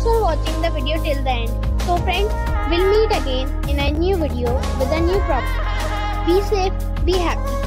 Thanks for watching the video till the end. So friends, we'll meet again in a new video with a new property. Be safe, be happy.